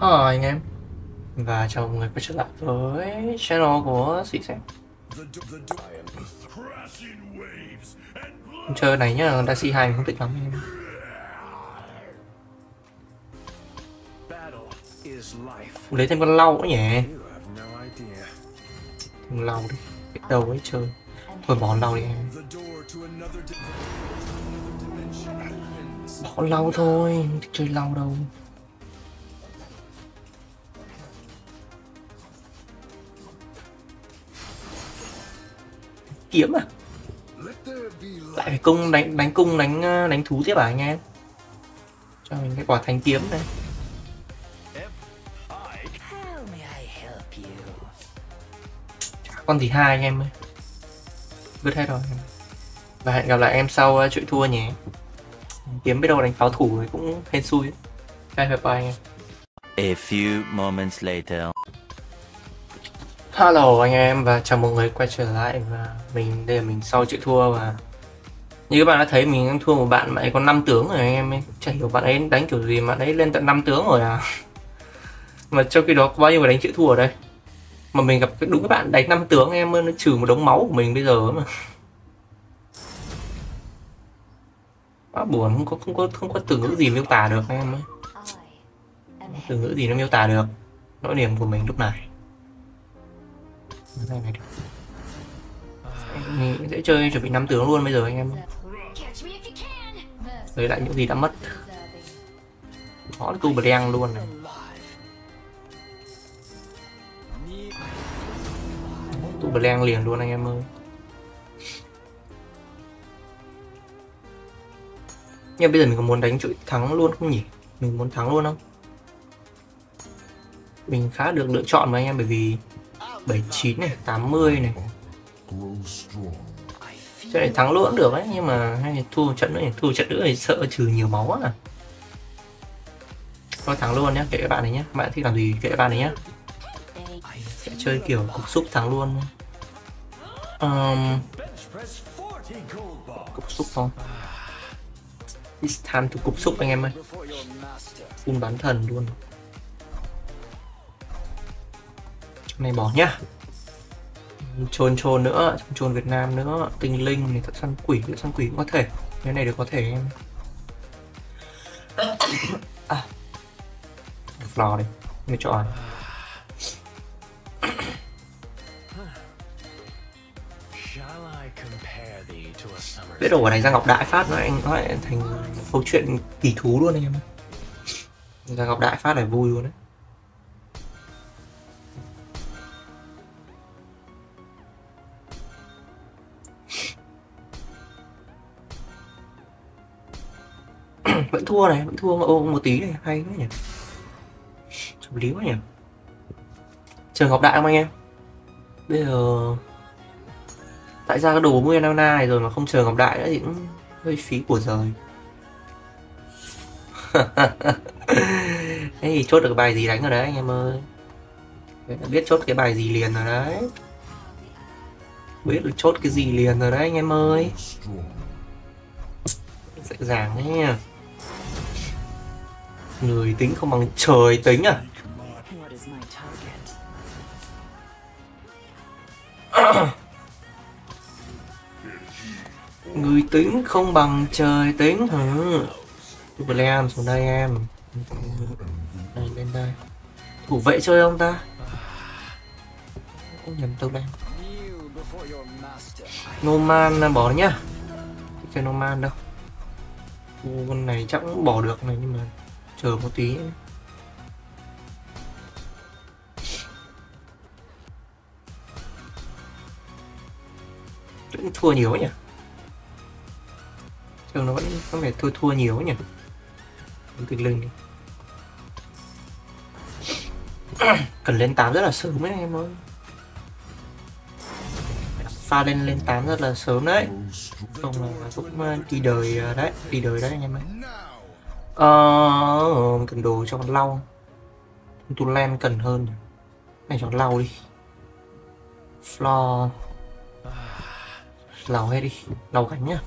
Hi anh em. Và chào mọi người quay trở lại với channel của Sĩ Xem Chơi này nhá, Daisy 2 mình không thích lắm anh em. Lấy thêm con lau nữa nhỉ. Thêm lau đi, biết đâu ấy chơi. Thôi bỏ lau đi em. Bỏ lau thôi, không thích chơi lau đâu. Kiếm à? Lại phải cung đánh đánh cung, đánh ờ, đánh thú tiếp à anh em? Cho mình cái quả thanh kiếm này. Con thì hai anh em ơi? Vứt hết rồi. Và hẹn gặp lại em sau ờ, chuỗi chuyện thua nhé. Kiếm biết đâu đánh pháo thủ thì cũng hên xui. Bye bye bye anh em. A few moments later. Hello anh em và chào mọi người quay trở lại và mình đây là mình sau chịu thua và như các bạn đã thấy mình đang thua một bạn mà ấy có 5 tướng rồi anh em ấy. Chả hiểu bạn ấy đánh kiểu gì mà bạn ấy lên tận 5 tướng rồi à. Mà trong khi đó có bao nhiêu người đánh chịu thua ở đây? Mà mình gặp đúng các bạn đánh 5 tướng em ơi nó trừ một đống máu của mình bây giờ mà. Quá buồn không có không có không có từ ngữ gì miêu tả được anh em ơi từ ngữ gì nó miêu tả được. Nỗi niềm của mình lúc này này này được. Mình sẽ chơi chuẩn bị năm tướng luôn bây giờ anh em. Lấy lại những gì đã mất. Họ tu bờ đen luôn này. Tu bờ đen liền luôn anh em ơi. Nhưng bây giờ mình có muốn đánh chuỗi thắng luôn không nhỉ? Mình muốn thắng luôn không? Mình khá được lựa chọn mà anh em, bởi vì 79 này 80 này. Trận này thắng lưỡng được ấy nhưng mà hay thua trận nữa thì thua trận nữa thì sợ trừ nhiều máu quá à. Thôi thắng luôn nhé kệ các bạn này nhé các bạn thích làm gì kệ các bạn này nhé sẽ chơi kiểu cục xúc thắng luôn. Um, cục xúc không? It's time to cục xúc anh em ơi. Full bán thần luôn. Này bỏ nhá. Chôn chôn nữa, chôn Việt Nam nữa. Tinh linh này săn quỷ săn quỷ cũng có thể. Cái này được có thể em. À. lò đi người chọn. Biết đâu ở này ra ngọc đại phát nó anh nó lại thành câu chuyện kỳ thú luôn anh em ra ngọc đại phát là vui luôn đấy. Thua này, vẫn thua mà ô một tí này, hay quá nhỉ. Hợp lý quá nhỉ. Trường học đại không anh em? Bây giờ tại sao cái đồ 40 năm này rồi mà không chờ ngọc đại nữa thì cũng hơi phí của rời thế thì chốt được bài gì đánh rồi đấy anh em ơi. Biết chốt cái bài gì liền rồi đấy. Biết được chốt cái gì liền rồi đấy anh em ơi. Dễ dàng đấy nha Người tính không bằng trời tính à? Người tính không bằng trời tính hả? Superland xuống đây em. Đây lên đây. Thủ vệ chơi không ta? Không nhầm tâu đen Noman bỏ nhá. Chơi Noman đâu. Con này chắc cũng bỏ được này nhưng mà chờ một tí. Vẫn thua nhiều nhỉ? Trường nó vẫn, có vẻ thua thua nhiều nhỉ? Từ lưng đi. Cần lên 8 rất là sớm đấy em ơi. Pha lên lên 8 rất là sớm đấy. Không là cũng ờ, đi đời ờ, đấy, đi đời đấy anh em ơi ờ cần đồ cho con lau. Tu len cần hơn này cho con lau đi. Floor. Lau hết đi. Lau gánh nhá.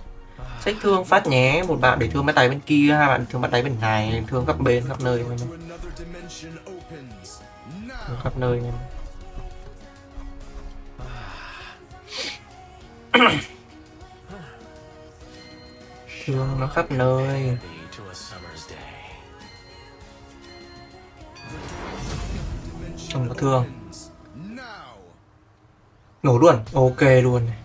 Sách thương phát nhé, một bạn để thương bắt tay bên kia, hai bạn thương bắt tay bên này, thương khắp bên, khắp nơi em. Thương khắp nơi em. thương nó khắp nơi. Không có thương. Nổ luôn, ok luôn này.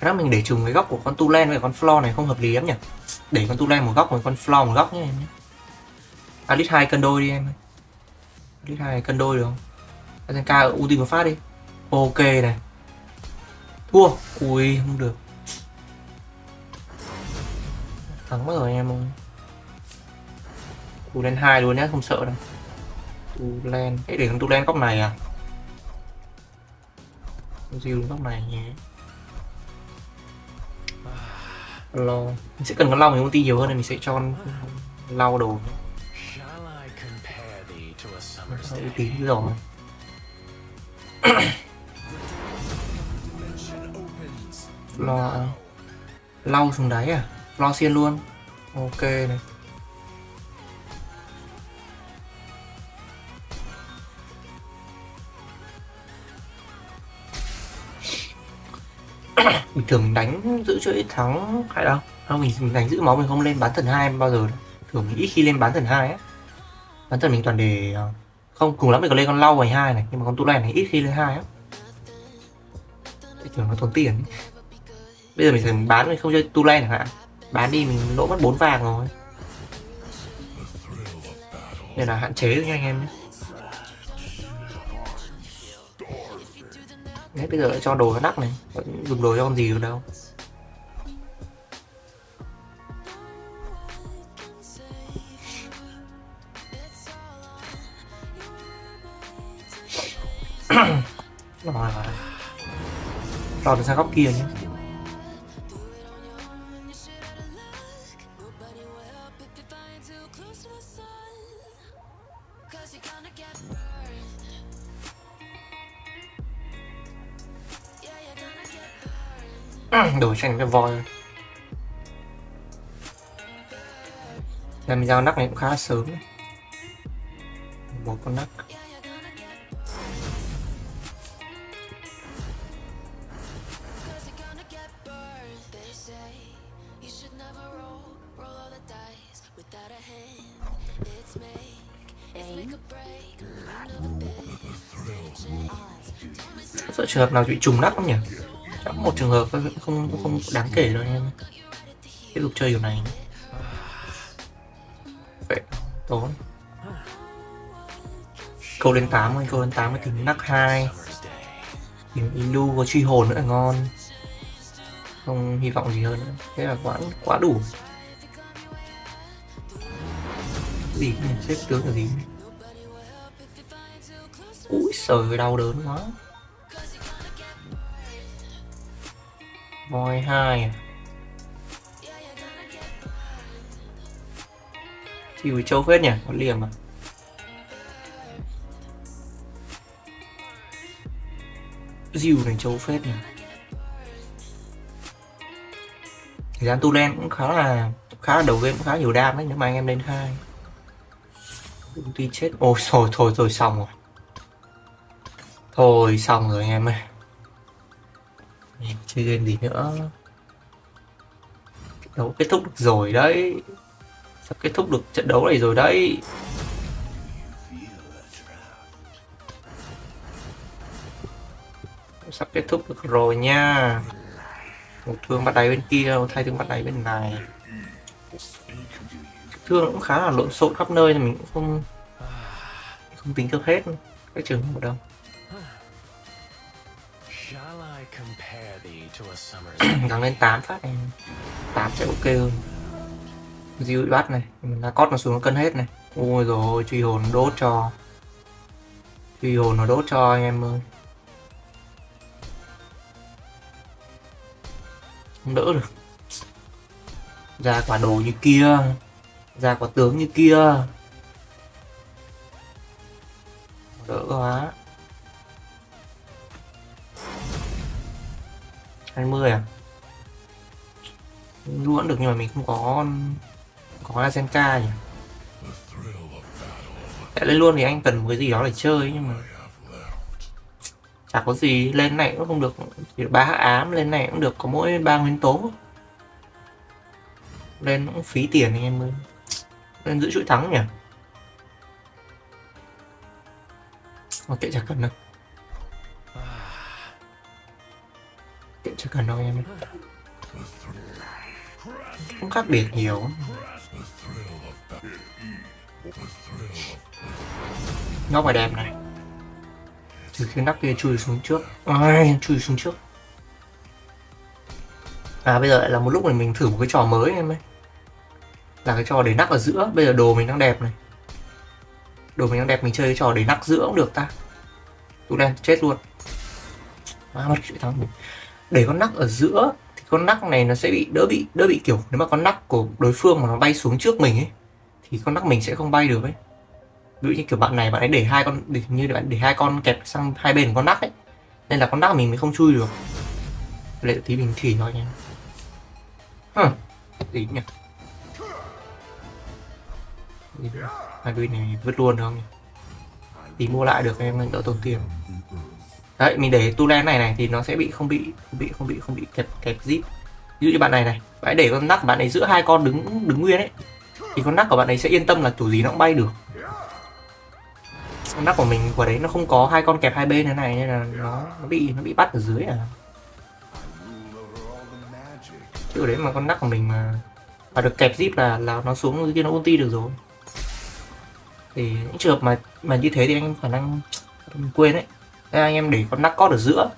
Ra mình để trùng cái góc của con tu len với con floor này không hợp lý lắm nhỉ Để con tu len một góc, với con floor một góc nhé em nhé Alit 2 cân đôi đi em ơi Alit 2 cân đôi được không Azenka tiên một phát đi Ok này Thua Ui không được Thắng mất rồi em ơi. Tu lên hai luôn nhé, không sợ đâu. Tu len Cái để thằng tu len góc này à? Diêu góc này nhé lo mình sẽ cần con long thì công ty nhiều hơn nên mình sẽ cho con lau đồ. Uy tín rồi lo. Lau xuống đáy à? Lo xiên luôn. Ok này. Bình thường mình đánh giữ chuỗi thắng hay đâu không mình, mình đánh giữ máu mình không lên bán thần hai bao giờ đâu. thường mình ít khi lên bán thần hai á. Bán thần mình toàn để ờ, không cùng lắm mình có lên con lau vài hai này nhưng mà con tu này này ít khi lên hai á. Thì thường nó tốn tiền bây giờ mình thường bán mình không chơi tu len chẳng hạn bán đi mình lỗ mất 4 vàng rồi. Nên là hạn chế thôi nha anh em nhé. Đấy, bây giờ cho đồ nó đắt này. Vẫn dùng đồ cho con gì được đâu. Rồi rồi lọt sang góc kia nhé. Đổi sang cái voi. Làm giao nắc này cũng khá sớm. Một con nắc. Sợ trường hợp nào bị trùng nắp không nhỉ? Một trường hợp không không, không đáng kể đâu em tiếp tục chơi kiểu này. Vậy tốn. Câu lên 8 anh câu lên 8 mới tìm nắc 2 tìm Ilu có truy hồn nữa là ngon. Không hy vọng gì hơn nữa. Thế là quá quá đủ. Gì mình xếp tướng là gì. Ui sời đau đớn quá. Voi hai. À Chịu châu phết nhỉ, có liềm à? Diều này châu phết nhỉ? Thời gian tu len cũng khá là khá là đầu game cũng khá nhiều đam đấy nếu mà anh em lên hai. Tuy chết. Ôi thôi thôi thôi xong rồi. Thôi xong rồi anh em ơi chơi game gì nữa. Đấu kết thúc được rồi đấy. Sắp kết thúc được trận đấu này rồi đấy. Sắp kết thúc được rồi nha. Một thương bắt đáy bên kia, một thay thương bắt đáy bên này. Thương cũng khá là lộn xộn khắp nơi nên mình cũng không không tính được hết các trường hợp đâu. gắng lên 8 phát em. 8 sẽ ok hơn. Diêu bị bắt này. Mình đã cót nó xuống nó cân hết này. Ôi rồi truy hồn nó đốt cho. Truy hồn nó đốt cho anh em ơi. Không đỡ được. Ra quả đồ như kia. Ra quả tướng như kia. Đỡ quá. 20 à? Luôn được nhưng mà mình không có có Asenka nhỉ? Để lên luôn thì anh cần một cái gì đó để chơi nhưng mà chả có gì. Lên này cũng không được, chỉ ba hắc ám, lên này cũng được, có mỗi ba nguyên tố. Lên cũng phí tiền anh em ơi. Lên giữ chuỗi thắng nhỉ? Ok, chả cần đâu. Chứ chả cần đâu em. Không khác biệt nhiều. Nó phải đẹp này. Trừ khi nắp kia chui xuống trước. Ai chui xuống trước. À bây giờ lại là một lúc này mình thử một cái trò mới em ơi. Là cái trò để nắp ở giữa. Bây giờ đồ mình đang đẹp này. Đồ mình đang đẹp mình chơi cái trò để nắp giữa cũng được ta. Tụi đen chết luôn. À, mất chuyện thắng mình để con nắc ở giữa thì con nắc này nó sẽ bị đỡ bị đỡ bị kiểu nếu mà con nắc của đối phương mà nó bay xuống trước mình ấy thì con nắc mình sẽ không bay được ấy. Ví dụ như kiểu bạn này bạn ấy để hai con để, như bạn để hai con kẹp sang hai bên con nắc ấy nên là con nắc mình mới không chui được. Lệ tí bình thủy thôi nha hừ tí nhỉ hai đuôi này vứt luôn được không nhỉ? Tí mua lại được em đỡ tốn tiền đấy, mình để tu len này này thì nó sẽ bị không bị không bị không bị không bị kẹp kẹp zip. Ví dụ như bạn này này, bạn ấy để con nắc của bạn ấy giữa hai con đứng đứng nguyên ấy, thì con nắc của bạn ấy sẽ yên tâm là kiểu gì nó cũng bay được. Con nắc của mình, của đấy nó không có hai con kẹp hai bên thế này nên là nó nó bị nó bị bắt ở dưới à. Chứ ở đấy mà con nắc của mình mà mà được kẹp zip là là nó xuống dưới kia nó ulti được rồi. Thì những trường hợp mà mà như thế thì anh khả năng quên đấy Thế anh em để con Nakot ở giữa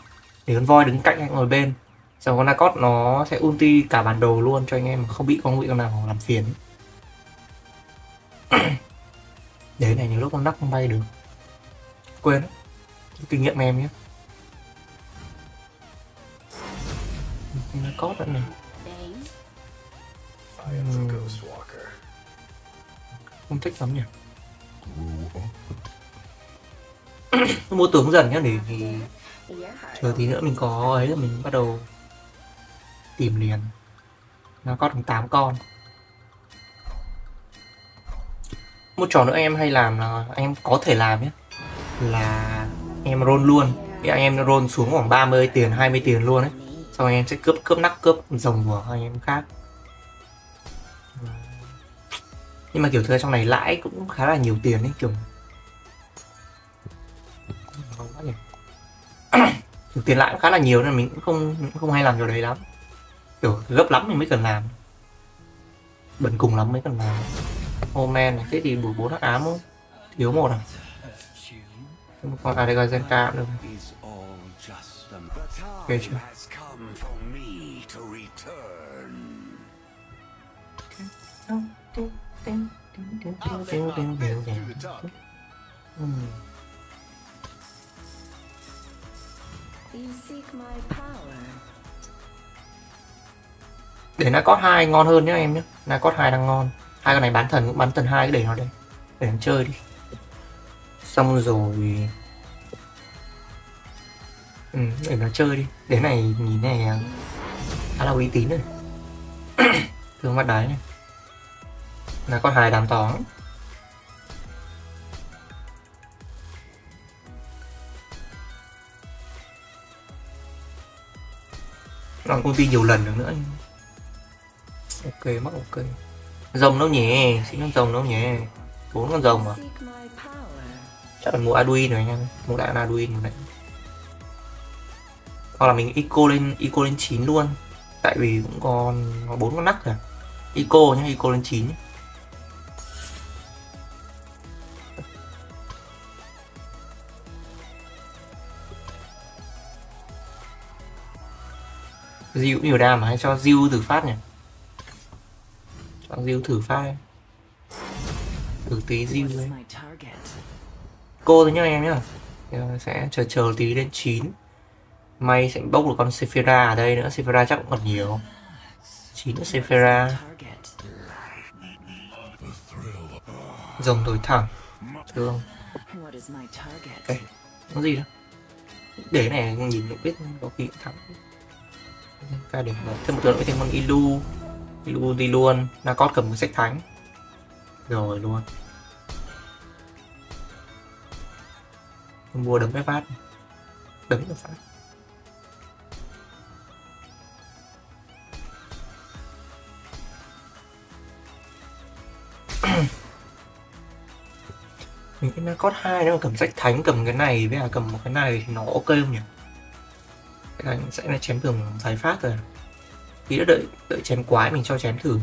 để con voi đứng cạnh anh ngồi bên. Xong con Nakot nó sẽ ulti cả bản đồ luôn cho anh em không bị con ngụy con nào làm phiền. Đấy này nhiều lúc con nắp không bay được. Quên kinh nghiệm em nhé. Nakot nữa này. Uhm, không thích lắm nhỉ mua tướng dần nhá, để thì chờ tí nữa mình có ấy là mình bắt đầu tìm liền. Nó có ถึง 8 con. Một trò nữa em hay làm là anh em có thể làm nhé là em roll luôn. Thì anh em roll xuống khoảng 30 tiền 20 tiền luôn ấy. Xong anh em sẽ cướp cướp nắp, cướp rồng của anh em khác. Nhưng mà kiểu thưa trong này lãi cũng khá là nhiều tiền ấy, kiểu tiền cũng khá là nhiều nên mình cũng không không hay làm điều đấy lắm. Kiểu gấp lắm mình mới cần làm. Bẩn cùng lắm mới cần làm. Ô men này thế thì bùi bốn hắc ám không? Thiếu một à? Một con Adegazenka được. Ok chưa Uhm. Để nó có hai ngon hơn nhá em nhé. Nó có hai đang ngon. Hai con này bán thần cũng bán thần hai cái để nó đây. Để nó chơi đi. Xong rồi. Ừ, để nó chơi đi. Đến này nhìn này à, khá là uy tín rồi. Thương mắt đáy này là có hai đám tóng làm công ty nhiều lần được nữa. Ok, mắc ok. Rồng đâu nhỉ xin con rồng đâu nhỉ bốn con rồng à chắc là mua Arduino rồi anh em mua đại Arduino rồi này hoặc là mình eco lên eco lên 9 luôn. Tại vì cũng còn bốn con nắc rồi eco nhá, eco lên 9 nhá. Diu nhiều đam mà hay cho Diu thử phát nhỉ? Cho Diu thử phát Thử tí Diu đấy Cô thôi nhá em nhá ờ, Sẽ chờ chờ tí đến 9 May sẽ bốc được con Sephira ở đây nữa. Sephira chắc cũng còn nhiều. 9 nữa Sephira. Rồng đổi thẳng. Thương What cái, có gì đâu. Để này nhìn cũng biết có khi thẳng cái điểm thêm một tướng nữa, thêm con ilu. Ilu đi luôn. Nacot cầm cái sách thánh. Rồi, luôn. Mua đấm cái phát đấm cái phát mình cái nacot hai nếu mà cầm sách thánh, cầm cái này với là cầm một cái này thì nó ok không nhỉ? Cái này sẽ là chém thường giải phát rồi. Tí đã đợi đợi chém quái mình cho chém thử.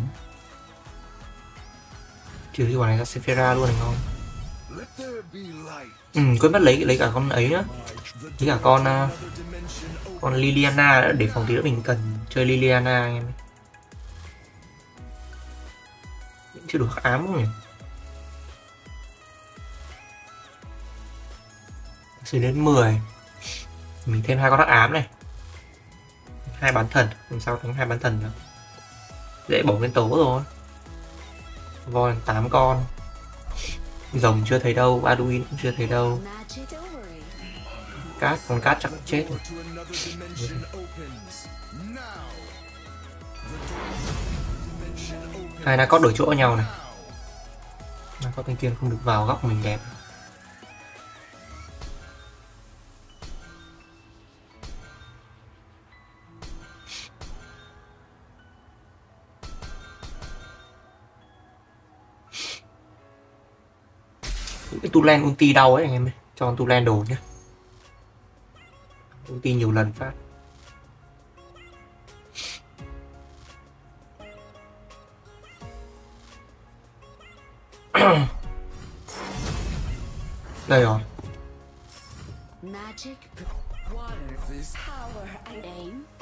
Trừ cái quả này ra Sephira luôn này ngon ừ quên mất lấy lấy cả con ấy nữa. Lấy cả con uh, con Liliana nữa, để phòng tí nữa mình cần chơi Liliana anh em chưa được ám không nhỉ? Xử đến 10 mình thêm hai con hắc ám này hai bán thần làm sao thắng hai bán thần được dễ bổng lên tố rồi. Voi 8 con. Rồng chưa thấy đâu, Arduin cũng chưa thấy đâu. Cát, con cát chắc cũng chết rồi. Hai đã có đổi chỗ nhau này. Có tên kia không được vào góc mình đẹp. Tu len ulti đau ấy anh em ơi. Cho con tu len đồ nhé ulti nhiều lần phát. Đây rồi. Magic, water, power, and aim.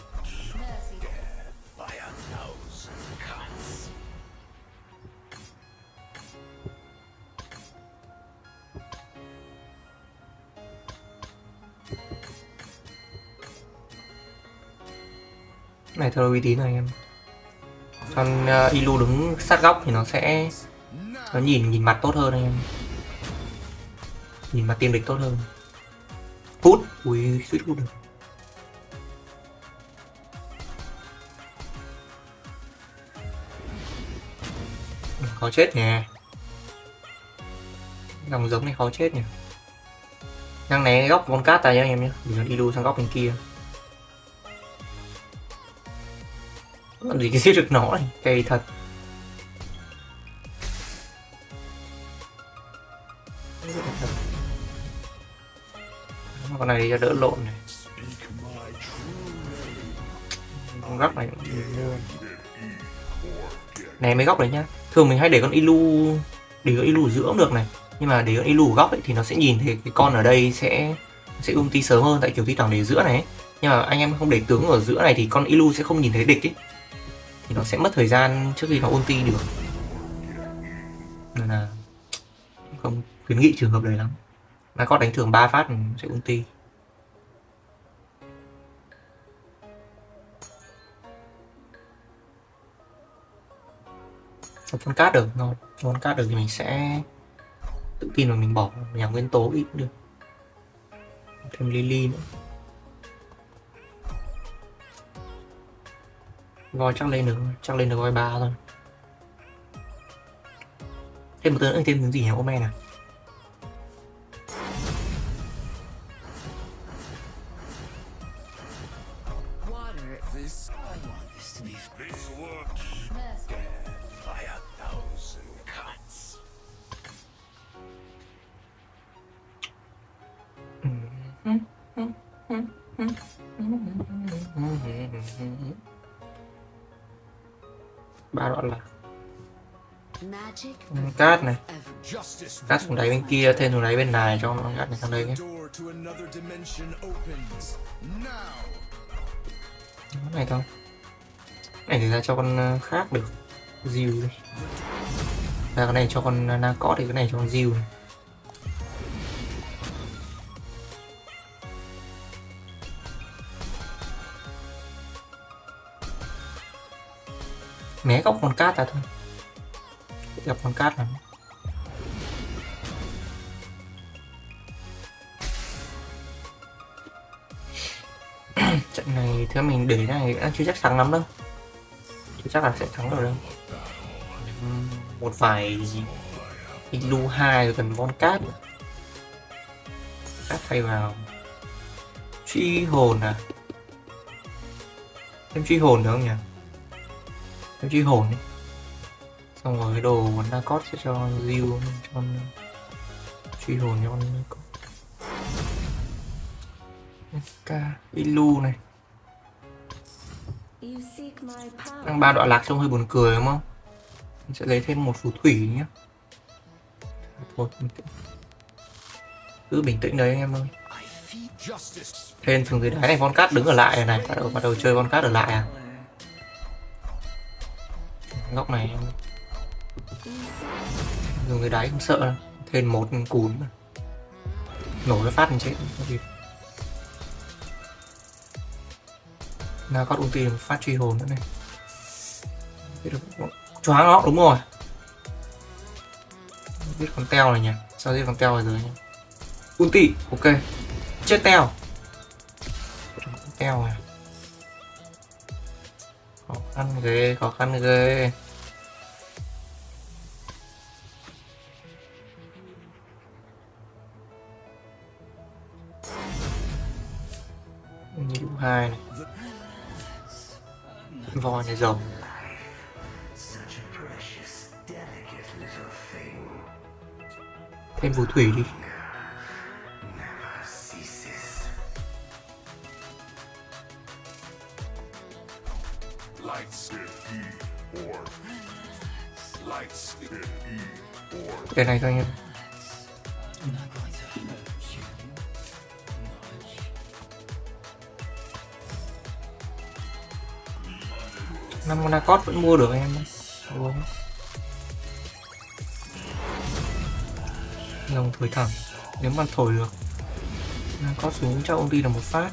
Này thôi uy tín rồi anh em. Con uh, ilu đứng sát góc thì nó sẽ nó nhìn nhìn mặt tốt hơn anh em. Nhìn mặt tiên địch tốt hơn. Hút. Ui suýt hút được. Khó chết nhỉ. Dòng giống này khó chết nhỉ. Đang né góc con cát tay nhá anh em nhé đừng ilu sang góc bên kia. Còn gì cái giết được nó này cây thật. Con này cho đỡ lộn này. Con góc này. Này mấy góc đấy nhá. Thường mình hay để con ilu để con ilu giữa cũng được này. Nhưng mà để con ilu góc ấy, thì nó sẽ nhìn thấy cái con ở đây sẽ sẽ ulti sớm hơn tại kiểu thi thoảng để giữa này ấy. nhưng mà anh em không để tướng ở giữa này thì con ilu sẽ không nhìn thấy địch ấy thì nó sẽ mất thời gian trước khi nó ulti được. Nên là không khuyến nghị trường hợp đấy lắm. Mà có đánh thường 3 phát sẽ ulti. Một con cát được, ngon. Con cát được thì mình sẽ tự tin là mình bỏ nhà nguyên tố ít được. Thêm lily nữa. Voi chắc lên được, chắc lên được voi ba thôi. Thêm một tướng thêm tướng gì nhỉ Omen à? Cát này. Cát xuống đáy bên kia, thêm xuống đáy bên này cho nó cát này sang đây nhé. Cái này thôi. Cái này thì ra cho con ờ, khác được. Diều đi. Ra cái này cho con ờ, na có thì cái này cho con diều này. né góc con cát ra thôi gặp con cát này. Trận này theo mình để này đang chưa chắc thắng lắm đâu. Chưa chắc là sẽ thắng được đâu. Một vài Ilu hai cần von cát. Cát thay vào. Truy hồn à? Em truy hồn được không nhỉ? Em truy hồn đi xong rồi cái đồ Narcot sẽ cho Zill cho truy hồn cho Narcot K Ilu này. Đang ba đoạn lạc trông hơi buồn cười đúng không? Mình sẽ lấy thêm một phù thủy nhé thôi bình tĩnh. Cứ bình tĩnh đấy anh em ơi. Lên xuống dưới đáy này con cát đứng ở lại này. Bắt đầu bắt đầu chơi con cát ở lại à? Góc này. em dùng cái đáy không sợ đâu thêm một cún mà. Nổ nó phát mình chết. Có gì nào có ulti phát truy hồn nữa này. Được choáng nó đúng rồi. Biết con teo này nhỉ? Sao giết con teo này rồi nhỉ? Ulti, ok. Chết teo. Teo này khó khăn ghê, khó khăn ghê. Nhũ hai này. Voi này rồng. Thêm phù thủy đi. Cái này thôi anh em. Năm monacot vẫn mua được em Đúng. Dòng thổi thẳng. Nếu mà thổi được có xuống cho ông đi là một phát.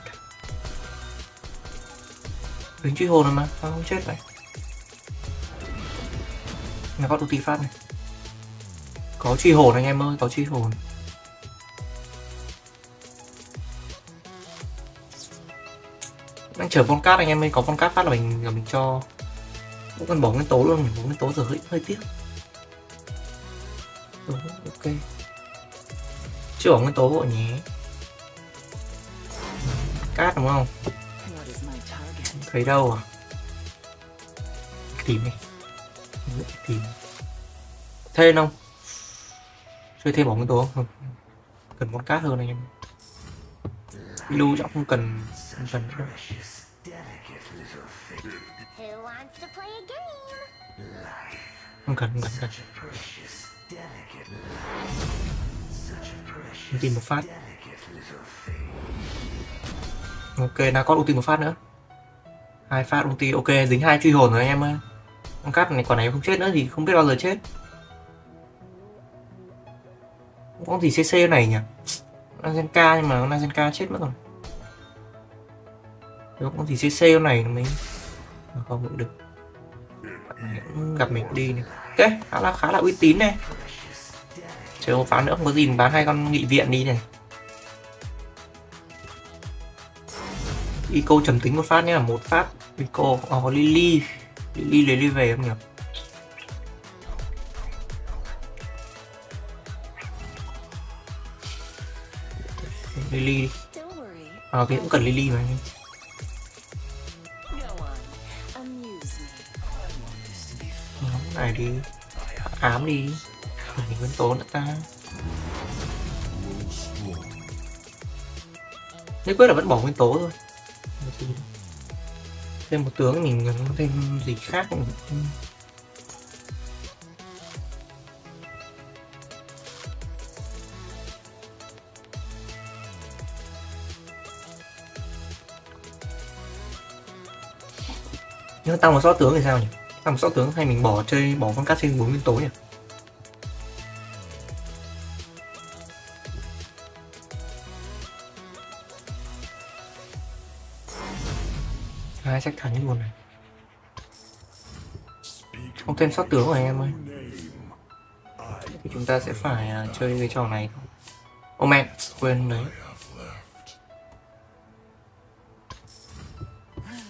Lính truy hồn rồi mà, Sao không chết vậy? Narcot ulti phát này. Có truy hồn anh em ơi, có truy hồn. Đang chở con cát anh em ơi, có con cát phát là mình là mình cho cũng cần bỏ nguyên tố luôn mình bỏ nguyên tố giờ hơi hơi tiếc. Ừ, ok. Chưa bỏ nguyên tố hộ nhé. Cát đúng không? Thấy đâu à? Tìm đi. Tìm. Thêm không? Chơi thêm bỏ nguyên tố. Không cần con cát hơn anh em. Lưu chắc không cần không cần nữa. Không cần không cần không cần. Tìm một phát. Ok, nào con ulti một phát nữa. Hai phát ulti ok, dính hai truy hồn rồi anh em ơi. Con cắt này còn này không chết nữa thì không biết bao giờ chết. Con gì cc này nhỉ? Nazenka nhưng mà Nazenka chết mất rồi. Có con gì cc này mới không được gặp mình đi này. Ok khá là khá là uy tín này. Chờ một phát nữa không có gì mình bán hai con nghị viện đi này. Ico trầm tính một phát nhé một phát. Ico oh, ờ, Lily. Lily lấy Lily về không nhỉ? Lily đi. À, cái cũng cần Lily mà anh này đi. Ám đi. Mình vẫn tốn tố nữa ta. Nếu quyết là vẫn bỏ nguyên tố thôi. Thêm một tướng mình cần thêm gì khác cũng Nếu tăng một sót tướng thì sao nhỉ? Làm một tướng hay mình bỏ chơi bỏ con cát trên bốn nguyên tố nhỉ? À? Hai sách thắng luôn này Không thêm sót tướng rồi anh em ơi Thì chúng ta sẽ phải à, chơi cái trò này không? Oh mẹ, quên đấy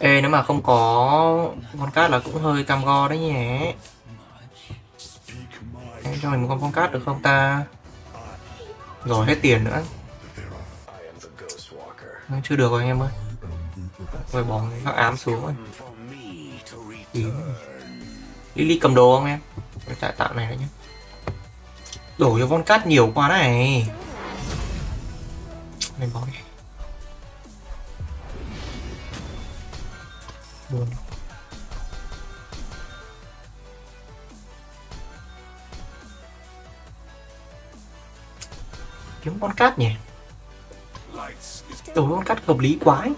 Ê, nếu mà không có con cát là cũng hơi cam go đấy nhỉ. Em cho mình một con con cát được không ta? Rồi, hết tiền nữa. Nó chưa được rồi anh em ơi. Rồi, bỏ các ám xuống rồi. Ý. Lily cầm đồ không em? Cái tại tạo này đấy nhá. Đổ cho con cát nhiều quá này. Mình bỏ đi. Buồn Kiếm con cát nhỉ? Đổi con cát hợp lý quá ấy.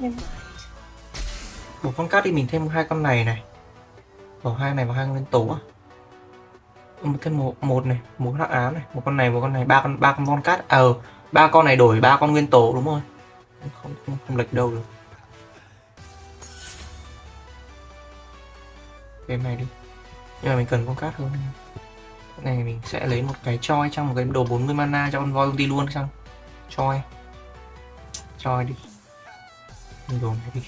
Bỏ con cát đi mình thêm hai con này này. Bỏ hai này vào hai nguyên tố à. Một thêm một một này một hắc ám này một con này một con này ba con ba con con cát. Ờ ba con này đổi ba con nguyên tố đúng rồi. Không không, không lệch đâu được. Cái này đi nhưng mà mình cần con cát hơn cái này mình sẽ lấy một cái choi trong một cái đồ 40 mana cho con voi ulti luôn xong choi choi đi Mình đồ này đi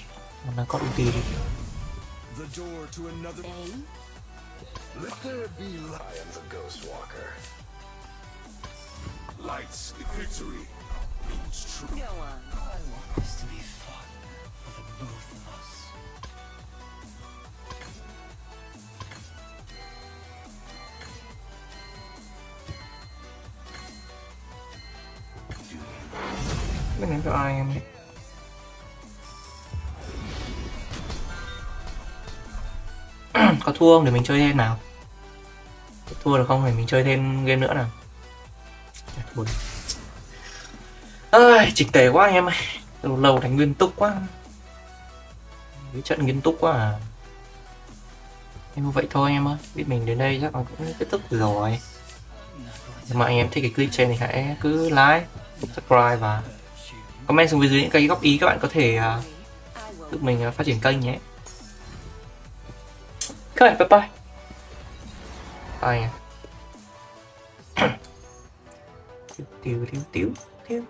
nó có ulti đi The door to another. Let there be light. I am the Ghost Walker. lights. Victory means true. Go on. Cái này cho ai em ấy. có thua không? Để mình chơi thêm nào. Có thua được không? Thì mình chơi thêm game nữa nào. Buồn ơi, chỉnh tề quá anh em ơi. Lâu lâu đánh nguyên túc quá. Cái trận nghiêm túc quá à. Em vậy thôi anh em ơi. Biết mình đến đây chắc là cũng kết thúc rồi. Nhưng mà anh em thích cái clip trên thì hãy cứ like, subscribe và comment xuống phía dưới những cái góp ý các bạn có thể uh, tự mình uh, phát triển kênh nhé. Các bạn bye bye. Bye nha. Tiêu tiêu tiêu tiêu tiêu